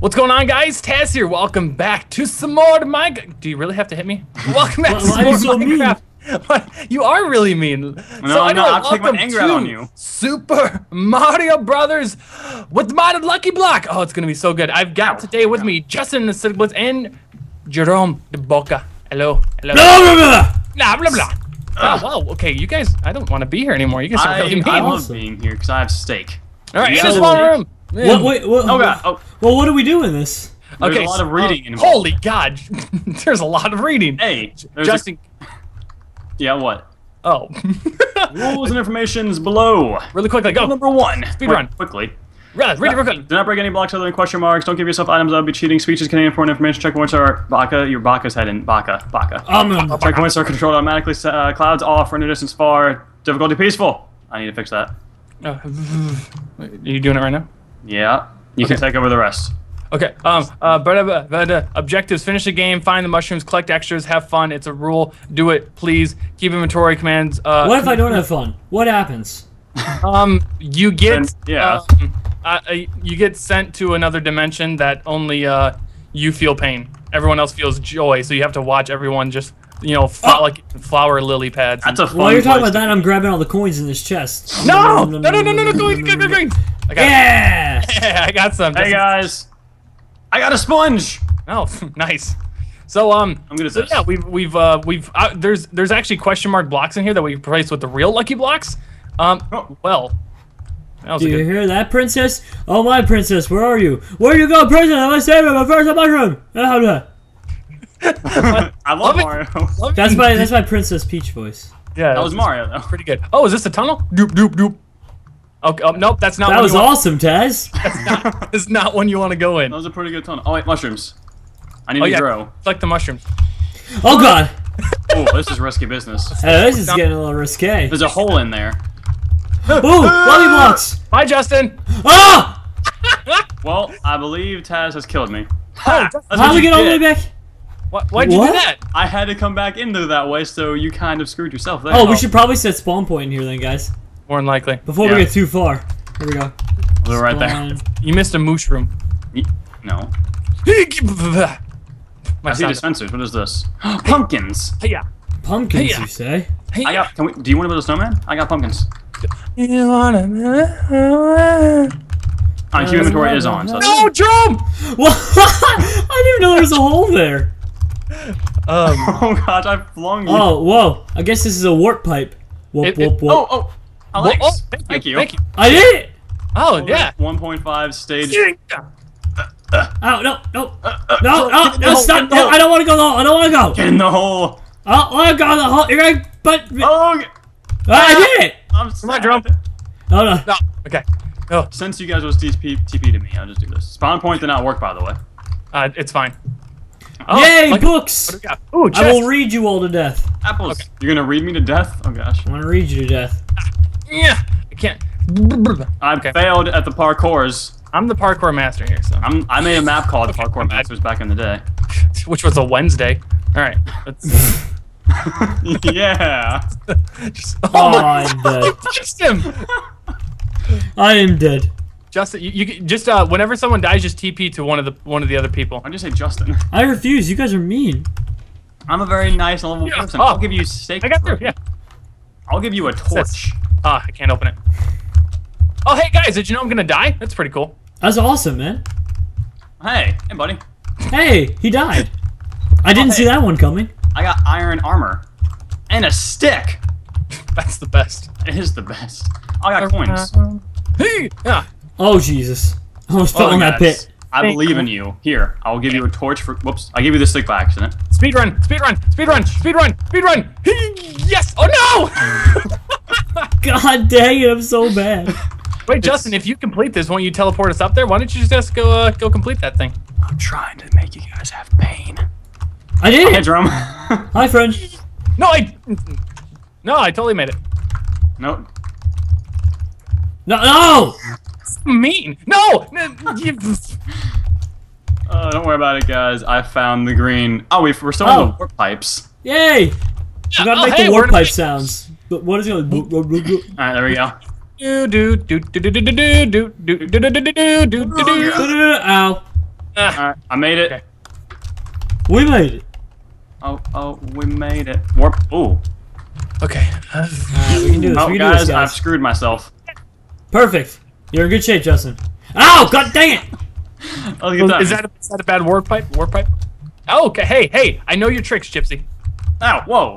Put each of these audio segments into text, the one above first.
What's going on, guys? Taz here. Welcome back to some more Minecraft. Do you really have to hit me? Welcome back to some more you so? Minecraft. You are really mean. No, so I'm not. anyway, I'll take my anger out on you. Super Mario Brothers with the modded Lucky Block. Oh, it's gonna be so good. I've got today with me Justin the Siglitz and Jerome the Bacca. Hello, hello. Blah, blah, blah. Blah blah blah. Oh, wow. Okay, you guys. I don't want to be here anymore. You guys are I, really mean. I love being here because I have steak. right, in Yeah. a small room. What, wait, what, Oh god. Oh, Well, what do we do in this? there's Okay, a lot of reading uh, involved. Holy God, there's a lot of reading. Hey, there's a- Justin. yeah, what? Oh, Rules and informations below. really quickly, Rule go. number one. Speed Wait, run. quickly. Read, read it real quick. Do not break any blocks other than question marks. Don't give yourself items that would be cheating. Speeches containing important information. Checkpoints are Baka. Your Baka's head in Baka. Baka. Um, um, Checkpoints are controlled automatically. Uh, clouds off. Render distance far. Difficulty peaceful. I need to fix that. Uh, are you doing it right now? Yeah. You can take over the rest. Okay. Um. Uh. But, uh, but uh, objectives: finish the game, find the mushrooms, collect extras, have fun. It's a rule. Do it, please. Keep inventory commands. Uh, what if I don't have fun? What happens? Um. You get. Then- yeah. um, uh, uh, you get sent to another dimension that only uh you feel pain. Everyone else feels joy. So you have to watch everyone just you know fl- Oh. like flower lily pads. That's a fun. While you're talking about to- that, I'm grabbing all the coins in this chest. no! No! No! No! No! No! Go! Go! Go! Go! I got. Yeah! I got some. Hey guys. I got a sponge. Oh, nice. So um, I'm gonna. so yeah, we've we've uh, we've uh, there's there's actually question mark blocks in here that we replaced with the real lucky blocks. Um, Oh. well, that was a Do you hear that, princess? Oh, my princess, where are you? Where you go, princess? I'm gonna save my first mushroom. Blah. I love Love. Mario. Love That's my that's my Princess Peach voice. yeah. That was Mario though. pretty good. Oh, is this a tunnel? Doop doop doop. Okay. Oh, nope, that's not. That was you awesome, Taz. That's not one you want to go in. That was a pretty good tunnel. Oh wait, mushrooms. I need Oh to yeah, grow. collect the mushrooms. Oh god, Oh, this is risky business. Uh, this is getting a little risque. There's a hole in there. Ooh, lolly blocks. Bye, Justin. Ah! Well, I believe Taz has killed me. Oh, How what do we get all the way back? what, why'd you What? do that? I had to come back into that way, so you kind of screwed yourself there. Oh, we should probably set spawn point in here then, guys. More than likely. Before Yeah. we get too far. Here we go. We're right there. You missed a mushroom. No. My I see dispensers. What is this? Pumpkins. Yeah. Pumpkins, Hey. you say? Hey. I got. Can we? Do you want to build a snowman? I got pumpkins. You wanna- Uh, inventory is on. So No, drum. What? I didn't even know there was a hole there. Um, oh gosh, I flung you. Oh, whoa. I guess this is a warp pipe. Whoop, It- it- whoop, whoop. oh, oh. Alex. oh, thank you. Thank you. I did it! Oh yeah. 1.5 stage. Oh, no, no. Uh, No, no, get in the no, hole, stop. get in the No. I don't want to go though. I don't want to go. Get in the hole. Oh, I got the hole. You're going, but. Oh, Ah, I did it! I'm Come on, sad. drum. No, no. No. Okay. Oh, Since you guys was TP, TP to me, I'll just do this. Spawn point did not work, by the way. uh, it's fine. Oh, Yay, look- books! what do we got? Ooh, I will read you all to death. Apples. Okay. You're gonna read me to death? Oh gosh. I want to read you to death. Yeah. I can't. I Okay. failed at the parkours. I'm the parkour master here, so I'm, I made a map called Parkour Masters back in the day. which was a Wednesday. All right. Let's yeah. just. Oh, Oh my. I'm dead. Just him. I am dead. Justin, you, you just uh, whenever someone dies, just TP to one of the one of the other people. I just say Justin? I refuse. You guys are mean. I'm a very nice and lovable Yeah. person. Oh. I'll give you steak. I got through. Yeah. I'll give you a torch. Ah, I can't open it. Oh, hey guys, did you know I'm gonna die? That's pretty cool. That's awesome, man. Hey, hey, buddy. Hey, he died. I didn't Oh, see that one coming. I got iron armor and a stick. That's the best. It is the best. I got coins. Hey, yeah. Oh, Jesus. I almost fell Oh, in that pit. I believe in you. Here, I'll give you a torch for. Whoops! I gave you the stick by accident. Speed run, speed run, speed run, speed run, speed run. Yes. Oh no. God dang it, I'm so bad. Wait, Justin, if you complete this, won't you teleport us up there? Why don't you just go uh, go complete that thing? I'm trying to make you guys have pain. I did Hey, it. drum. Hi, friend. No, I. No, I totally made it. no. No, no! Mean. No. Uh, don't worry about it, guys. I found the green. Oh, we, we're still in Oh. the warp pipes. Yay! You gotta Oh, make hey, the warp pipe sounds. But what is it? Gonna... All right, there we go. Do do do do do do do do do do do do do do do do do. Ow. Alright, I made it. We made it. Oh, oh, we made it. Warp. Ooh. okay. Uh, Alright, we can do this. Oh, we can guys, do this, I've screwed myself. Perfect. You're in good shape, Justin. Ow! God dang it! Oh, is that a, is that a bad warp pipe? Warp pipe? Oh, okay. Hey, hey! I know your tricks, Gypsy. Ow, whoa.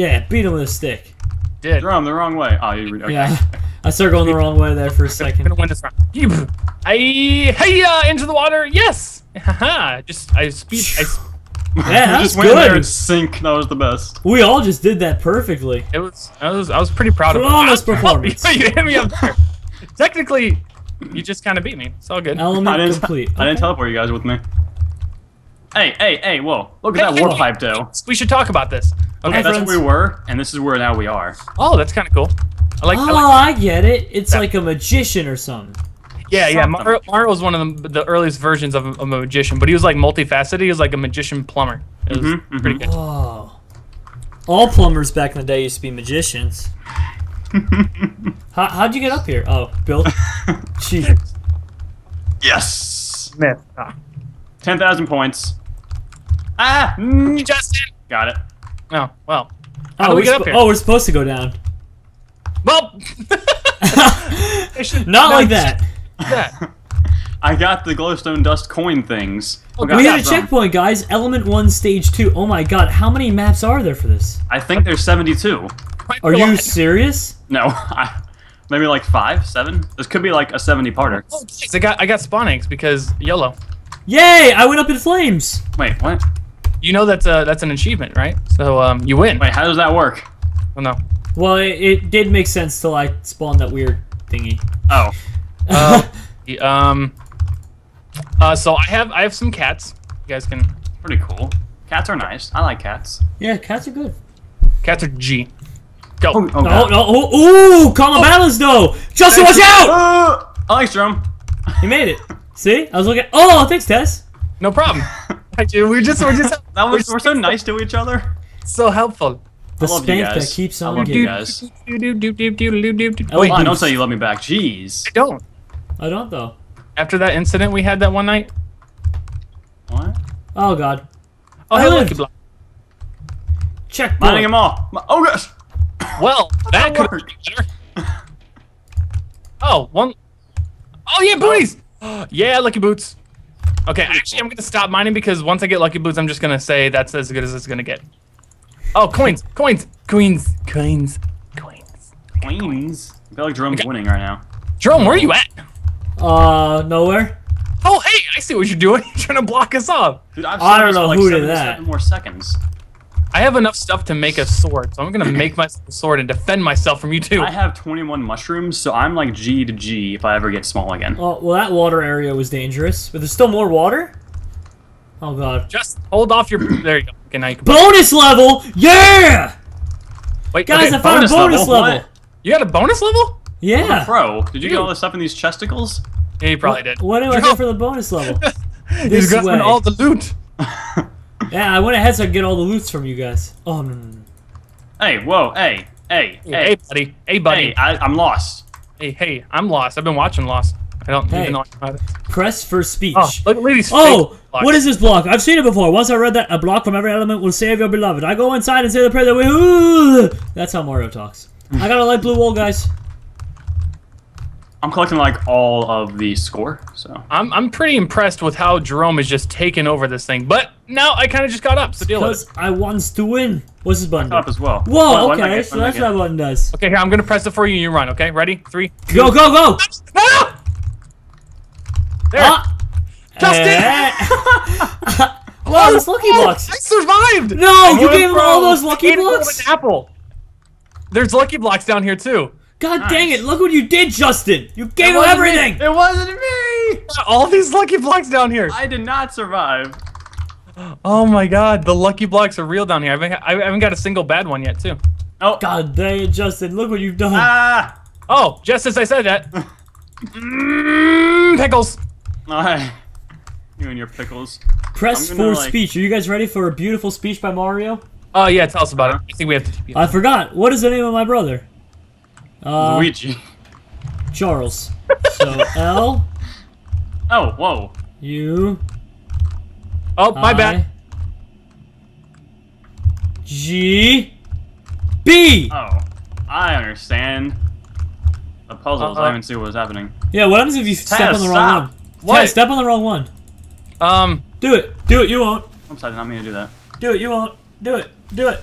Yeah, beat him with a stick. Did. Drum the wrong way. Oh, you. Okay. Yeah. I started going the wrong way there for a I'm second. gonna win this round. Yeep. I hey uh, into the water. Yes. Haha. Just I speed. I, s- Yeah, You that's just went in there good. and sink. That was the best. We all just did that perfectly. it was I was I was pretty proud of it. Flawless performance. you hit me up there. Technically, you just kind of beat me. It's all good. I Element didn't. complete. I didn't Okay. teleport you guys with me. Hey, hey, hey! Whoa! Look at that Hey, warp hey, pipe, though. We should talk about this. Okay. Hey, That's friends. where we were, and this is where now we are. Oh, that's kind of cool. I like. I Oh, like I get it. It's Yeah. like a magician or something. yeah, yeah. something. Mario, Mario was one of the, the earliest versions of a, of a magician, but he was like multifaceted. He was like a magician plumber. It was Mhm, mhm. pretty good. Oh. All plumbers back in the day used to be magicians. How, how'd you get up here? Oh, Bill. Jesus. yes. Myth. Ah. Ten thousand points. Ah! mm, Justin. Got it. Oh well. How Oh, do we we're get up here? oh, we're supposed to go down. Well. Should- Not no, like that. that. I got the glowstone dust coin things. Oh, got We that hit a from- checkpoint, guys. Element 1, Stage 2. Oh my god, how many maps are there for this? I think there's 72. Quite Are you lot. serious? No, I, maybe like five, seven. This could be like a 70 parter. Oh, jeez, I got I got spawn eggs because YOLO. Yay! I went up in flames! Wait, what? You know that's a that's an achievement, right? So um, you win. Wait, how does that work? Oh no. Well, it, it did make sense till I spawned that weird thingy. Oh, Uh, um. Uh, so I have I have some cats. You guys can. pretty cool. Cats are nice. I like cats. yeah, cats are good. Cats are G. Go. Oh, oh, No, God. no, oh, ooh, calm balance though! Justin, watch out! Uh, I like drum. He made it. See? I was looking. Oh, thanks, Taz. No problem. Hi, dude, we're just we're just That was, we're we're so nice to each other. so helpful. The I love you spank that guys. keeps I on love you guys. Oh, Wait, Come don't say you love me back. Jeez. I don't. I don't though. After that incident we had that one night. What? Oh god. Oh, I hey, lived. Lucky Block. Mining them all. Mi- Oh gosh. Well, that That could worked. be better. Oh, one. Oh yeah, booties. yeah, lucky boots. Okay, actually, I'm gonna stop mining because once I get lucky boots, I'm just gonna say that's as good as it's gonna get. Oh, coins, coins, coins, coins, coins. Queens. I feel like Jerome's Okay. winning right now. Jerome, where are you at? Uh, nowhere. Oh, hey, I see what you're doing. You're trying to block us off. Dude, I've I said don't know like who did that. seven more seconds. I have enough stuff to make a sword, so I'm gonna make myself a sword and defend myself from you too. I have 21 mushrooms, so I'm like G to G if I ever get small again. Oh, well, that water area was dangerous. But there's still more water? Oh god. Just hold off your. There you go. Okay, now you can. Bonus level! Yeah! Wait, Guys, okay, I found a bonus level? level. You got a bonus level? Yeah. Pro, did you get all this stuff in these chesticles? Yeah, you probably did. What do I Jerome, get for the bonus level? He's This grabbing way. all the loot. Yeah, I went ahead so I could get all the loots from you guys. Oh, no, no, no. hey, whoa, hey, hey, Hey, hey, buddy. Hey, buddy. hey, I, I'm lost. Hey, hey, I'm lost. I've been watching Lost. I don't Hey. even know about it. Press for speech. Oh, look, look at these. Oh, what is this block? I've seen it before. Once I read that, a block from every element will save your beloved. I go inside and say the prayer that we. Ooh! That's how Mario talks. I got a light blue wall, guys. I'm collecting like all of the score, so. I'm I'm pretty impressed with how Jerome is just taking over this thing. But now I kind of just got up, so deal with Because it. I wants to win. What's this button? do? Up as well. Whoa, What- what did I okay, get? so What did I that's what get? that button does. Okay, here I'm gonna press it for you. and You run. Okay, ready? Three. Go, go, go! No! There. Ah! Justin! Eh. wow, those lucky blocks. I survived. No, you gave him all those lucky Ate a golden blocks? Apple. There's lucky blocks down here too. God Nice. dang it! Look what you did, Justin. You gave him wasn't me. everything. It wasn't me! All these lucky blocks down here. I did not survive. Oh my god, the lucky blocks are real down here. I haven't, I haven't got a single bad one yet, too. Oh, God dang it, Justin! Look what you've done. ah! Oh, just as I said that. mm, pickles. Alright. You and your pickles. Press for like- speech. Are you guys ready for a beautiful speech by Mario? Oh yeah, tell us about it. I think we have to. I forgot. What is the name of my brother? Uh, Luigi. Charles. So L Oh, whoa. U. Oh, my I bad. G B. Oh, I understand. The puzzles. Uh -huh. I didn't see what was happening. Yeah, what happens if you step on the wrong stop. one? What? Taya, step on the wrong one. Um. Do it. Do it. You won't. I'm sorry. Not me to do that. Do it. You won't. Do it. Do it.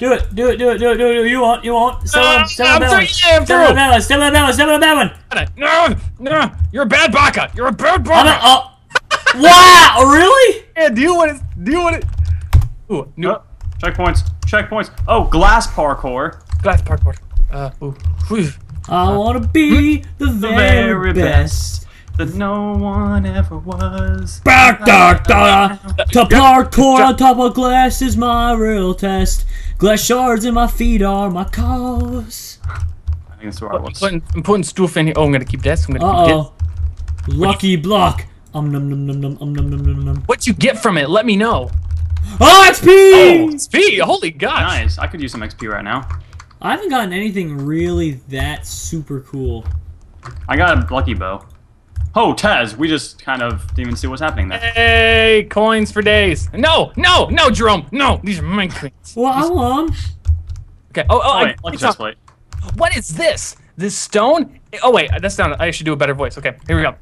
Do it, do it, do it, do it, do it. You won't, you won't. Step on, step I'm on that one. Yeah, I'm step on that one, step on that one, step on that one. No, no, you're a bad baka. You're a bad baka. I'm a, oh. Wow. Really? Yeah, do you want it? Do you want it? Ooh, new Oh, checkpoints. Checkpoints. Oh, glass parkour. glass parkour. Uh, ooh. Whew. I wanna be the very, very best. That no one ever was. Da, da, da. To parkour on top of glass is my real test. Glass shards in my feet are my cause. I think that's where I I'm was. putting, I'm putting stuff in here. Oh, I'm gonna keep this. I'm gonna Uh keep oh. Lucky block. Um num num num num um num num num num. What you get from it? Let me know. Oh XP! Speed. Holy gosh. Nice. I could use some XP right now. I haven't gotten anything really that super cool. I got a lucky bow. Oh, Taz, we just kind of didn't even see what's happening there. Hey, coins for days. No, no, no, Jerome. No, these are my coins. Well, I won. Okay. Oh, oh, Oh, I, wait, lucky chest plate. What is this? This stone? Oh wait, that's not. I should do a better voice. Okay, here we go.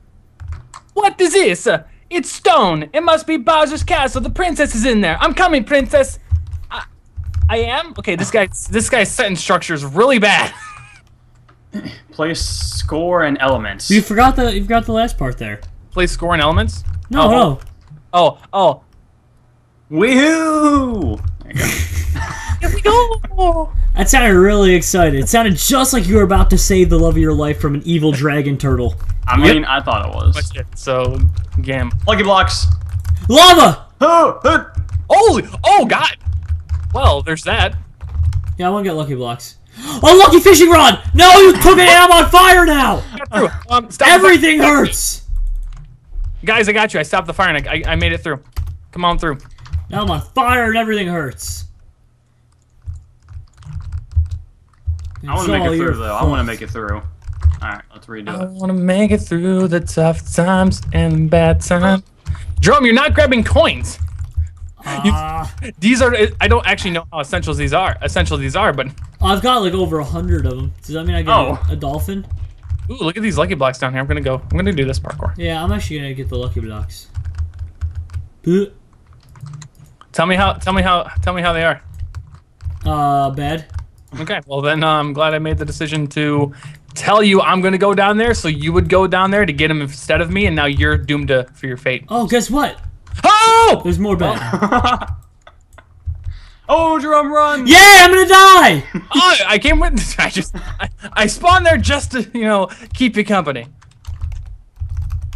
What is this? Uh, it's stone. It must be Bowser's castle. The princess is in there. I'm coming, princess. I, I am. Okay, this guy. This guy's sentence structure is really bad. Place score and elements. You forgot the you forgot the last part there. Play score and elements. No, Oh. no. Oh, oh. Woohoo! There you. Here we go. That sounded really excited. It sounded just like you were about to save the love of your life from an evil dragon turtle. I mean, I thought it was. So, gam. Lucky blocks. Lava! Oh, oh. God. Well, there's that. Yeah, I want to get lucky blocks. Oh, lucky fishing rod! No, you took it and I'm on fire now! Um, stop Everything hurts! Guys, I got you. I stopped the fire and I, I, I made it through. Come on through. Now I'm on fire and everything hurts. I want to make it through, though. I want to make it through. Alright, let's redo I it. I want to make it through the tough times and bad times. Jerome, you're not grabbing coins. Ah, These are. I don't actually know how essential these are. Essential these are, but I've got like over a hundred of them. Does that mean I get Oh. a, a dolphin? ooh, look at these lucky blocks down here. I'm gonna go. I'm gonna do this parkour. Yeah, I'm actually gonna get the lucky blocks. Bleh. Tell me how. Tell me how. Tell me how they are. Uh, bad. Okay. Well, then uh, I'm glad I made the decision to tell you I'm gonna go down there, so you would go down there to get him instead of me, and now you're doomed to for your fate. Oh, guess what? Oh! There's more bad. oh, drum run! yeah, I'm gonna die! oh, I came with. I just. I, I spawned there just to you know keep you company.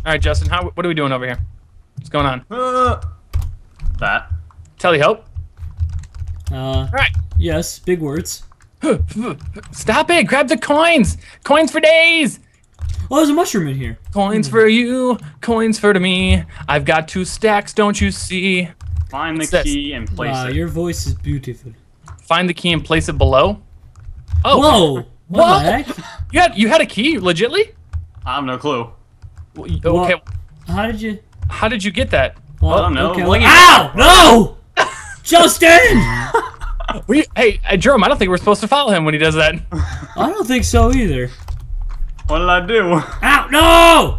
All right, Justin. How? What are we doing over here? What's going on? Uh, that. Telly hope. Uh, All right. yes, big words. Stop it! Grab the coins! Coins for days! Oh, there's a mushroom in here. Coins hmm. for you, coins for to me. I've got two stacks, don't you see? Find the this? key and place Wow, it. your voice is beautiful. Find the key and place it below. Oh, Whoa! What Whoa. the heck? You had you had a key, legitly? I have no clue. Well, Okay, What? How did you? how did you get that? Well, I don't know. Okay. Ow! No! Justin! We, hey, uh, Jerome, I don't think we're supposed to follow him when he does that. I don't think so either. What did I do? Ow! No!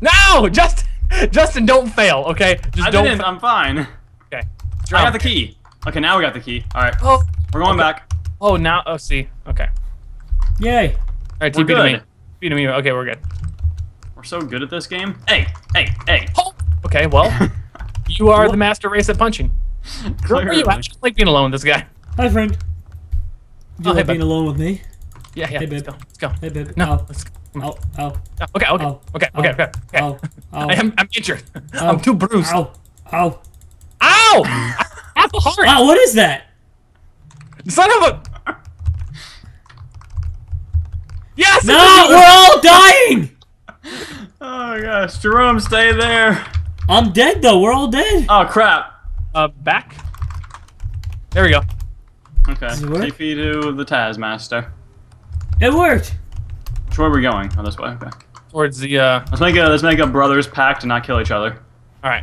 No, Justin, Justin, don't fail, okay? Just I don't. didn't. I'm fine. okay. I Jerome. got the key. Okay, now we got the key. All right, Oh, we're going back. oh, now, oh, see, okay. Yay! All right, We're TP to me. TP to me. Okay, we're good. We're so good at this game. Hey, hey, hey. Oh, okay, well, you are the master race at punching. Where are you? I just like being alone with this guy. Hi, friend. Oh, Do you Oh, hey, being bud. alone with me? Yeah, yeah. Hey, let's go. Let's go. Hey, babe. No, Ow. let's go. Ow! Ow! Oh, Okay, okay, Ow. okay, okay, okay, okay. Ow! Ow! I am, I'm injured. Ow. I'm too bruised. Ow! Ow! Ow! Half a heart. Wow! What is that? Son of a. Yes. No! a- We're all dying! Oh gosh, Jerome, stay there. I'm dead though. We're all dead. Oh crap. Uh, back. There we go. Okay, Does it work? TP to the Taz Master. It worked. Which way are we going? Oh, this way. Okay. towards the. uh Let's make a let's make a brothers pact to not kill each other. All right.